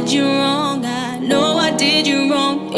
did you wrong. I know I did you wrong.